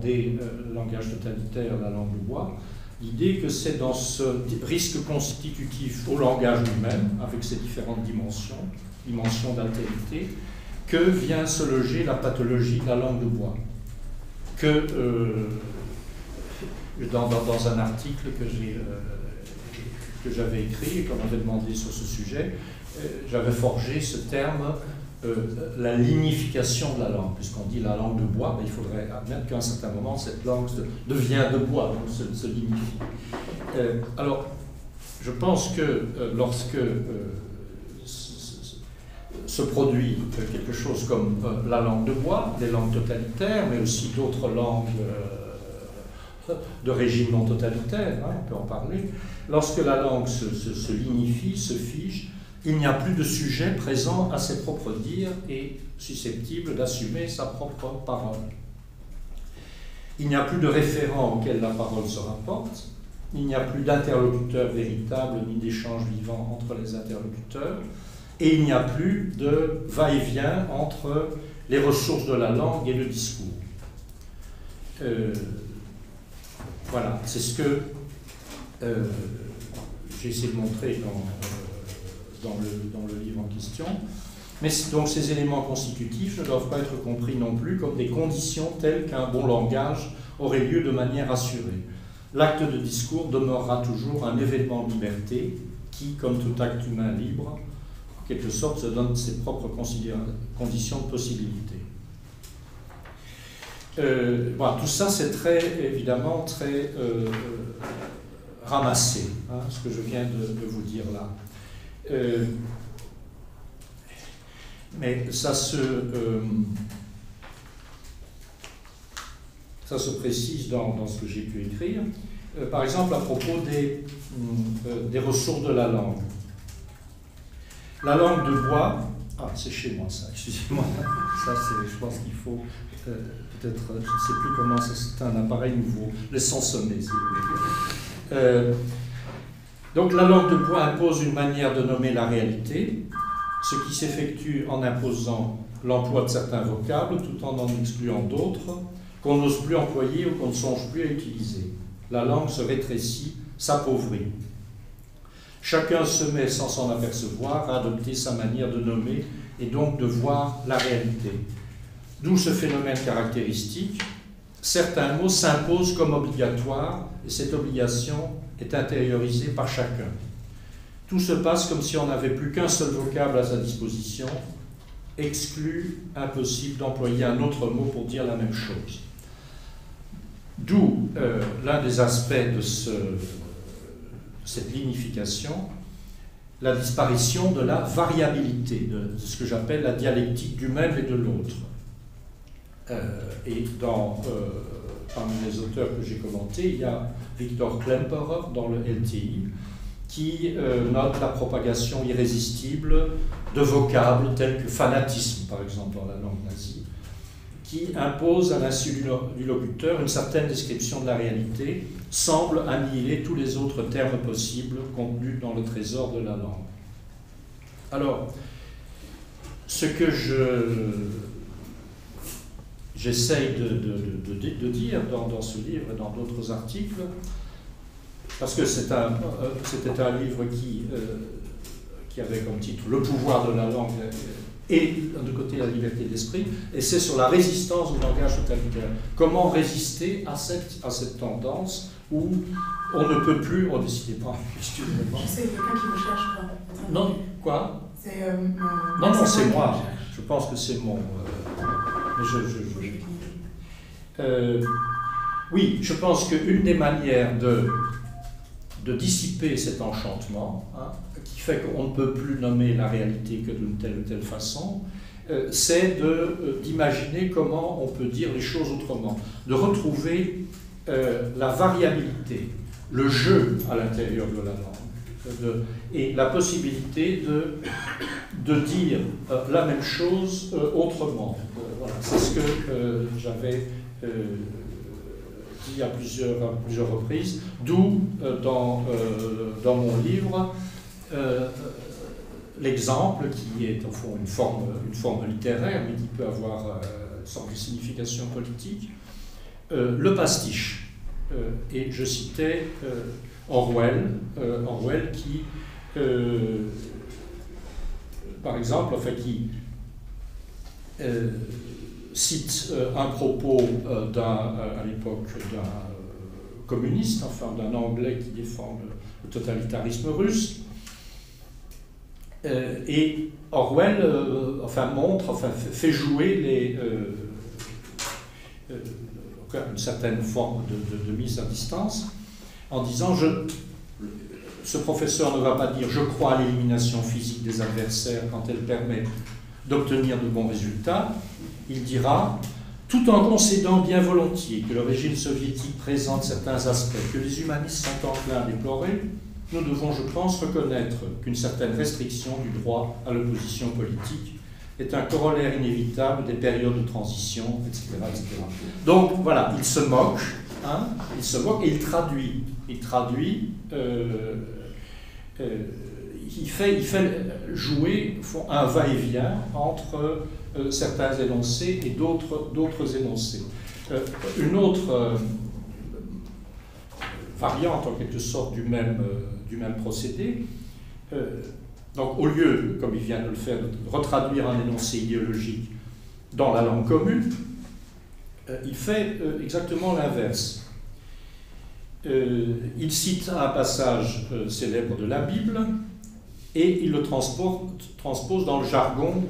des euh, langages totalitaires, la langue de bois, l'idée que c'est dans ce risque constitutif au langage lui-même, avec ses différentes dimensions, dimensions d'altérité, que vient se loger la pathologie de la langue de bois. Que euh, dans, un article que j'ai euh, que j'avais écrit et qu'on m'avait demandé sur ce sujet, j'avais forgé ce terme euh, la lignification de la langue, puisqu'on dit la langue de bois, mais il faudrait admettre qu'à un certain moment, cette langue devient de bois, donc se, se lignifie. Euh, alors, je pense que euh, lorsque se produit quelque chose comme la langue de bois, des langues totalitaires, mais aussi d'autres langues de régime non totalitaire, hein, on peut en parler, lorsque la langue se, se lignifie, se fige, il n'y a plus de sujet présent à ses propres dires et susceptible d'assumer sa propre parole. Il n'y a plus de référent auquel la parole se rapporte, il n'y a plus d'interlocuteur véritable ni d'échange vivant entre les interlocuteurs, et il n'y a plus de va-et-vient entre les ressources de la langue et le discours. Euh, voilà, c'est ce que euh, j'ai essayé de montrer dans dans le, livre en question. Mais donc ces éléments constitutifs ne doivent pas être compris non plus comme des conditions telles qu'un bon langage aurait lieu de manière assurée. L'acte de discours demeurera toujours un événement de liberté qui, comme tout acte humain libre, en quelque sorte se donne ses propres conditions de possibilité. Euh, tout ça, c'est très, évidemment, très euh, ramassé, hein, ce que je viens de vous dire là. Euh, mais ça se, euh, ça se précise dans, ce que j'ai pu écrire. Euh, par exemple, à propos des, des ressources de la langue. La langue de bois, ah, c'est chez moi ça, excusez-moi. Ça, c'est, je pense qu'il faut peut-être, je ne sais plus comment c'est un appareil nouveau, laissons sonner si vous voulez. Donc la langue de bois impose une manière de nommer la réalité, ce qui s'effectue en imposant l'emploi de certains vocables tout en en excluant d'autres qu'on n'ose plus employer ou qu'on ne songe plus à utiliser. La langue se rétrécit, s'appauvrit. Chacun se met sans s'en apercevoir à adopter sa manière de nommer et donc de voir la réalité. D'où ce phénomène caractéristique. Certains mots s'imposent comme obligatoires et cette obligation est intériorisé par chacun. Tout se passe comme si on n'avait plus qu'un seul vocable à sa disposition, exclu, impossible d'employer un autre mot pour dire la même chose. D'où euh, l'un des aspects de ce, cette lignification, la disparition de la variabilité, de, ce que j'appelle la dialectique du même et de l'autre. Euh, et euh, parmi les auteurs que j'ai commentés, il y a Victor Klemperer dans le LTI, qui euh, note la propagation irrésistible de vocables tels que fanatisme, par exemple, dans la langue nazie, qui impose à l'insu du locuteur une certaine description de la réalité, semble annihiler tous les autres termes possibles contenus dans le trésor de la langue. Alors, ce que je j'essaye de, de, dire dans, ce livre et dans d'autres articles, parce que un, euh, c'était un livre qui, euh, qui avait comme titre Le pouvoir de la langue et de côté la liberté d'esprit, et c'est sur la résistance au langage totalitaire. Comment résister à cette, à cette tendance où on ne peut plus, on décide pas, excusez-moi. C'est quelqu'un qui me cherche. Non, quoi? Euh, Non, non, c'est moi. Je pense que c'est mon. Euh, oui, je pense qu'une des manières de, dissiper cet enchantement, hein, qui fait qu'on ne peut plus nommer la réalité que d'une telle ou telle façon, euh, c'est euh, d'imaginer comment on peut dire les choses autrement, de retrouver la variabilité, le jeu à l'intérieur de la langue, et la possibilité de dire la même chose autrement. C'est ce que euh, j'avais euh, dit à plusieurs, reprises, d'où euh, dans, mon livre l'exemple qui est au fond une forme, littéraire, mais qui peut avoir sorte de signification politique, le pastiche. et je citais Orwell, Orwell qui, par exemple, enfin, qui cite un propos d'un, à l'époque d'un communiste, enfin d'un Anglais qui défend le, totalitarisme russe. Euh, et Orwell euh, enfin, montre, fait jouer euh, une certaine forme de, mise à distance en disant je, ce professeur ne va pas dire je crois à l'élimination physique des adversaires quand elle permet d'obtenir de bons résultats, il dira tout en concédant bien volontiers que le régime soviétique présente certains aspects que les humanistes sont enclins à déplorer, nous devons, je pense, reconnaître qu'une certaine restriction du droit à l'opposition politique est un corollaire inévitable des périodes de transition, etc. Donc voilà, il se moque, hein, il se moque et il traduit. Il traduit, euh, euh, il, fait, jouer un va-et-vient entre euh, certains énoncés et d'autres énoncés. Euh, une autre euh, variante en quelque sorte du même, du même procédé, donc au lieu, comme il vient de le faire, de retraduire un énoncé idéologique dans la langue commune, il fait exactement l'inverse. il cite un passage célèbre de la Bible et il le transpose dans le jargon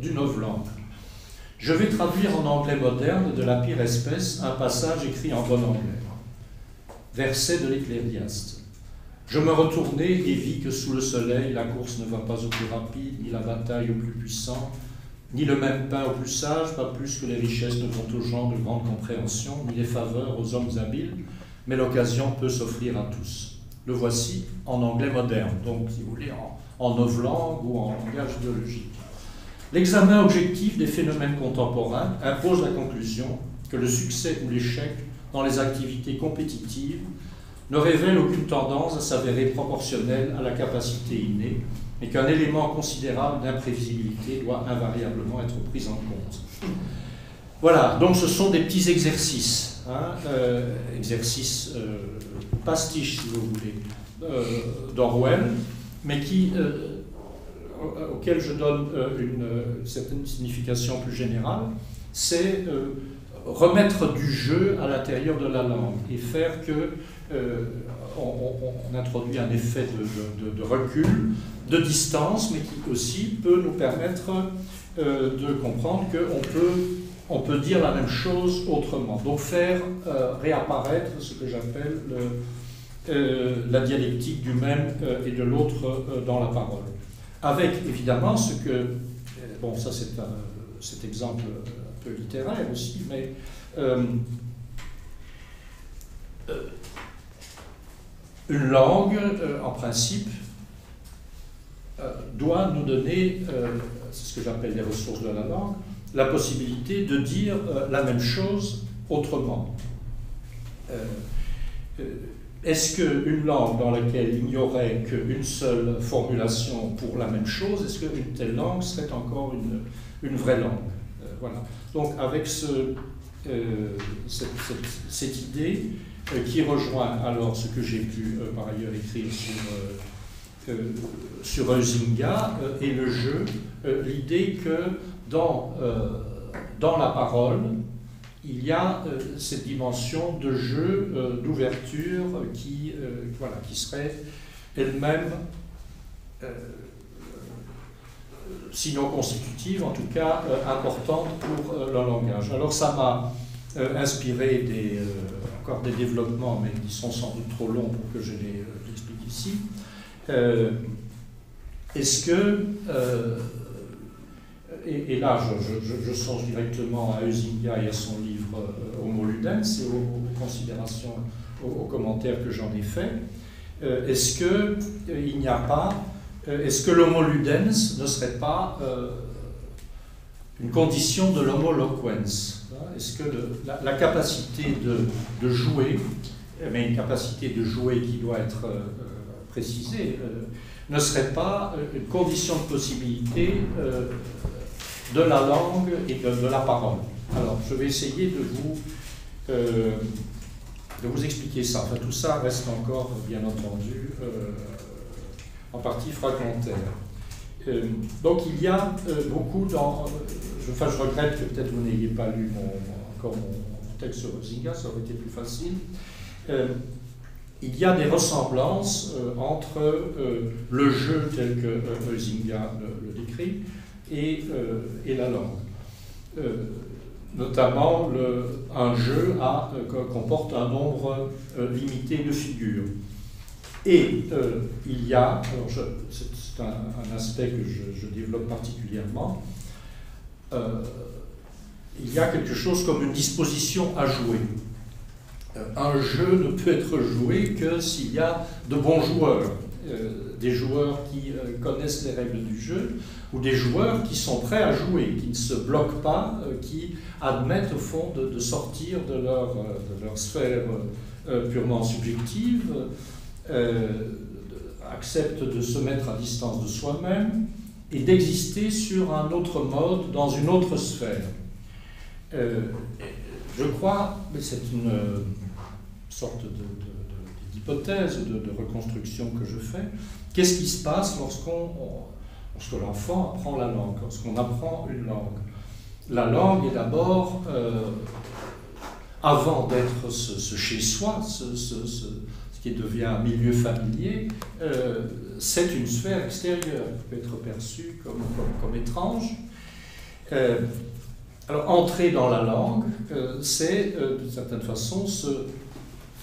d'une langue. Je vais traduire en anglais moderne de la pire espèce un passage écrit en bon anglais. Verset de l'Ecclésiaste. Je me retournai et vis que sous le soleil, la course ne va pas au plus rapide, ni la bataille au plus puissant, ni le même pain au plus sage, pas plus que les richesses ne vont aux gens de grande compréhension, ni les faveurs aux hommes habiles, mais l'occasion peut s'offrir à tous. Le voici en anglais moderne, donc si vous voulez, en, en novlangue ou en langage biologique. L'examen objectif des phénomènes contemporains impose la conclusion que le succès ou l'échec dans les activités compétitives ne révèle aucune tendance à s'avérer proportionnelle à la capacité innée et qu'un élément considérable d'imprévisibilité doit invariablement être pris en compte. Voilà, donc ce sont des petits exercices, hein, euh, exercices euh, pastiches si vous voulez, euh, d'Orwell, mais qui auquel je donne une certaine signification plus générale, c'est remettre du jeu à l'intérieur de la langue et faire que on, introduit un effet de, recul, de distance, mais qui aussi peut nous permettre de comprendre qu'on peut, on peut dire la même chose autrement. Donc faire réapparaître ce que j'appelle la dialectique du même et de l'autre dans la parole avec évidemment ce que, euh, bon ça c'est cet exemple un peu littéraire aussi, mais euh, euh, une langue, en principe, doit nous donner, c'est ce que j'appelle les ressources de la langue, la possibilité de dire la même chose autrement. Est-ce qu'une langue dans laquelle il n'y aurait qu'une seule formulation pour la même chose, est-ce qu'une telle langue serait encore une, une vraie langue? Euh, Voilà. Donc avec ce, euh, cette, idée euh, qui rejoint alors ce que j'ai pu par ailleurs écrire sur, sur Eusinga et le jeu, l'idée que dans, dans la parole, il y a euh, cette dimension de jeu, euh, d'ouverture qui, euh, voilà, qui serait elle-même, sinon constitutive, en tout cas importante pour le langage. Alors ça m'a inspiré encore des développements, mais qui sont sans doute trop longs pour que je les explique ici. Est-ce que et, là, je, songe directement à Eusinga et à son livre euh, Homo Ludens et aux, considérations, aux, commentaires que j'en ai faits. Euh, est-ce qu'il euh, n'y a pas, est-ce que l'Homo Ludens ne serait pas une condition de l'homoloquence hein? Est-ce que la, capacité de, jouer, mais une capacité de jouer qui doit être précisée, ne serait pas une condition de possibilité de la langue et de, la parole. Alors, je vais essayer de vous de vous expliquer ça. Tout ça reste encore, bien entendu, en partie fragmentaire. donc il y a beaucoup dans... Je, enfin, je regrette que peut-être vous n'ayez pas lu mon, encore mon, texte sur Zinga, ça aurait été plus facile il y a des ressemblances euh, entre euh, le jeu tel que euh, Zinga le, décrit et, la langue. notamment, un jeu comporte un nombre limité de figures. Et il y a, c'est un, aspect que je développe particulièrement, il y a quelque chose comme une disposition à jouer. Euh, un jeu ne peut être joué que s'il y a de bons joueurs, euh, des joueurs qui euh, connaissent les règles du jeu, ou des joueurs qui sont prêts à jouer, qui ne se bloquent pas, qui admettent au fond de, sortir de leur, leur sphère purement subjective, acceptent de se mettre à distance de soi-même et d'exister sur un autre mode, dans une autre sphère. je crois, mais c'est une sorte d'hypothèse, de, reconstruction que je fais. Qu'est-ce qui se passe lorsqu'on, lorsque l'enfant apprend la langue, lorsqu'on apprend une langue La langue est d'abord, euh, avant d'être ce, chez-soi, ce, ce, ce, qui devient un milieu familier, euh, c'est une sphère extérieure qui peut être perçue comme, comme, étrange. Euh, alors, entrer dans la langue, c'est d'une certaine façon se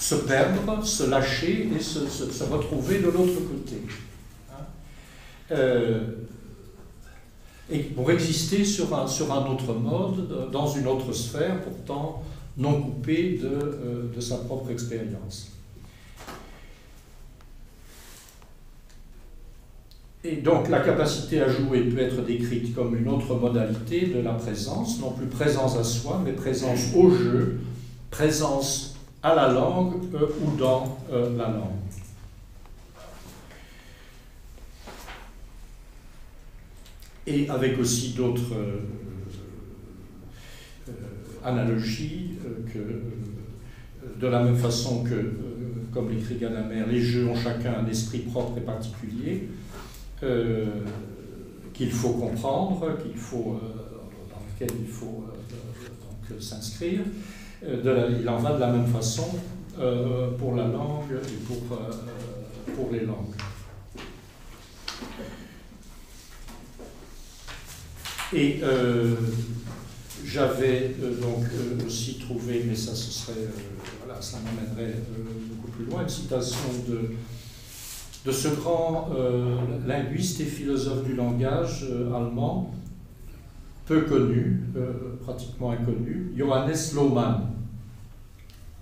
se perdre, se lâcher et se, retrouver de l'autre côté. Euh, et pour exister sur un, sur un autre mode, dans une autre sphère, pourtant non coupée de, euh, de sa propre expérience. Et donc la capacité à jouer peut être décrite comme une autre modalité de la présence, non plus présence à soi, mais présence au jeu, présence à la langue euh, ou dans euh, la langue. Et avec aussi d'autres euh, analogies que de la même façon que, comme l'écrit Gadamer, les jeux ont chacun un esprit propre et particulier qu'il faut comprendre, dans lequel il faut s'inscrire. Euh, il en va de la même façon euh, pour la langue et pour, euh, pour les langues. Et j'avais donc aussi trouvé, mais ça ce serait, voilà, ça m'amènerait beaucoup plus loin, une citation de, de ce grand linguiste et philosophe du langage allemand, peu connu, euh, pratiquement inconnu, Johannes Lohmann,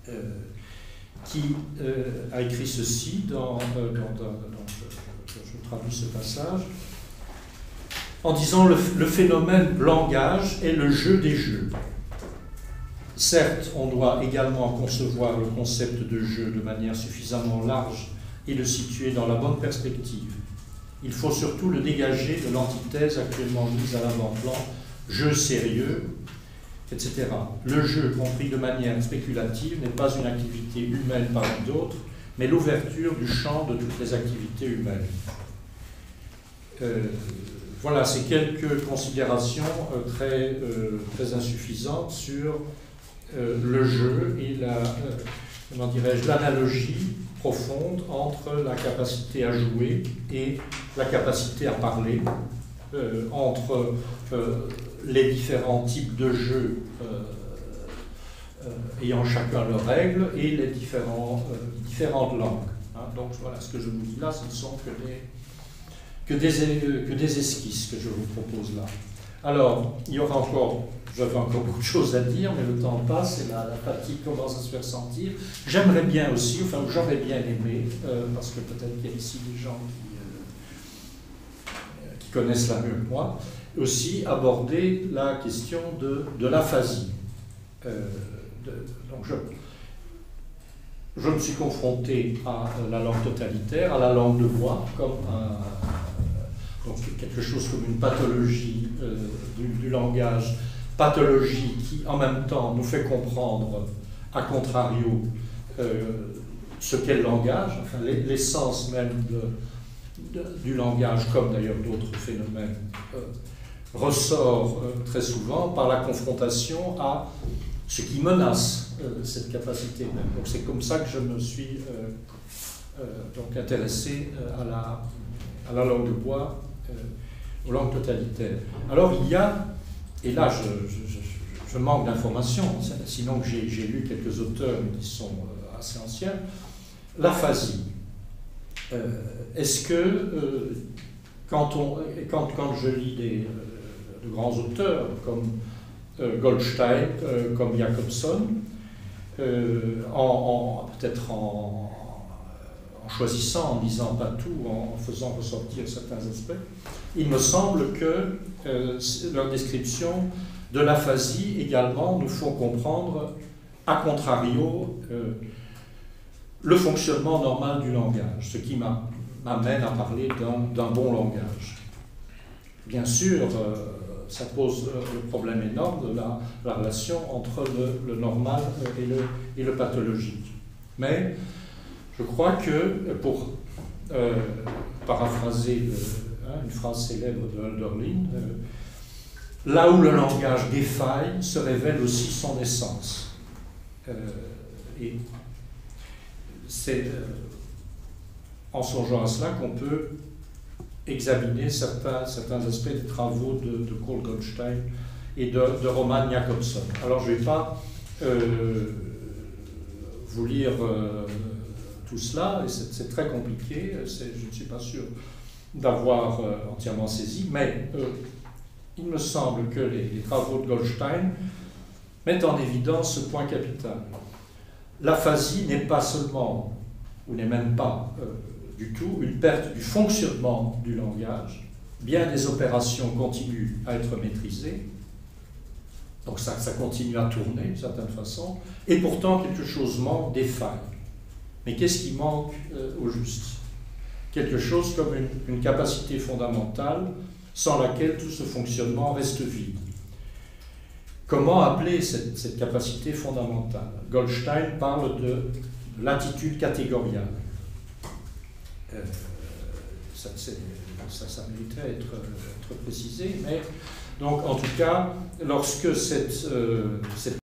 euh, qui euh, a écrit ceci dans, je, traduis ce passage, en disant le, phénomène langage est le jeu des jeux. Certes, on doit également concevoir le concept de jeu de manière suffisamment large et le situer dans la bonne perspective. Il faut surtout le dégager de l'antithèse actuellement mise à l'avant-plan jeu sérieux, etc. Le jeu, compris de manière spéculative, n'est pas une activité humaine parmi d'autres, mais l'ouverture du champ de toutes les activités humaines. Euh, voilà, c'est quelques considérations euh, très, euh, très insuffisantes sur le jeu et la, dirais-je, l'analogie profonde entre la capacité à jouer et la capacité à parler, entre les différents types de jeux euh, euh, ayant chacun leurs règles et les euh, différentes langues. Hein. Donc voilà, ce que je vous dis là, ce ne sont que des, que des, esquisses que je vous propose là. Alors, il y aura encore, j'avais encore beaucoup de choses à dire, mais le temps passe et la, fatigue commence à se faire sentir. J'aimerais bien aussi, enfin j'aurais bien aimé, parce que peut-être qu'il y a ici des gens qui, qui connaissent la mieux que moi, aussi aborder la question de, de l'aphasie. Euh, donc je, je me suis confronté à la langue totalitaire, à la langue de voix, comme donc quelque chose comme une pathologie euh, du, langage, pathologie qui en même temps nous fait comprendre à contrario, ce qu'est le langage, enfin l'essence même du langage, comme d'ailleurs d'autres phénomènes, ressort très souvent par la confrontation à ce qui menace cette capacité même. Donc c'est comme ça que je me suis donc intéressé à la, à la langue de bois aux langues totalitaires. Alors il y a, et là je, manque d'informations, sinon j'ai lu quelques auteurs qui sont euh, assez anciens, l'aphasie. Euh, Est-ce que euh, quand, on, quand, quand, je lis des, de grands auteurs comme Goldstein, comme Jacobson, peut-être en, choisissant, en disant pas tout, en faisant ressortir certains aspects, il me semble que euh, leur description de l'aphasie également nous font comprendre, à contrario, euh, le fonctionnement normal du langage, ce qui m'amène à parler d'un bon langage. Bien sûr, euh, ça pose le problème énorme de la, relation entre le, normal et le, et le, pathologique. Mais je crois que, pour paraphraser Hein, une phrase célèbre de Hölderlin, euh, là où le langage défaille, se révèle aussi son essence. Euh, et c'est euh, en songeant à cela qu'on peut examiner certains, aspects des travaux de, de Cole Goldstein et de, de, Roman Jacobson. Alors je ne vais pas vous lire tout cela, et c'est très compliqué, je ne suis pas sûr d'avoir euh, entièrement saisi, mais euh, il me semble que les, travaux de Goldstein mettent en évidence ce point capital. L'aphasie n'est pas seulement, ou n'est même pas euh, du tout, une perte du fonctionnement du langage. Bien des opérations continuent à être maîtrisées, donc ça, ça continue à tourner d'une certaine façon, et pourtant quelque chose manque, des failles. Mais qu'est-ce qui manque au juste? Quelque chose comme une, capacité fondamentale sans laquelle tout ce fonctionnement reste vide. Comment appeler cette, capacité fondamentale? Goldstein parle de l'attitude catégoriale. Euh, ça, mériterait être, précisé, mais donc en tout cas, lorsque cette, euh, cette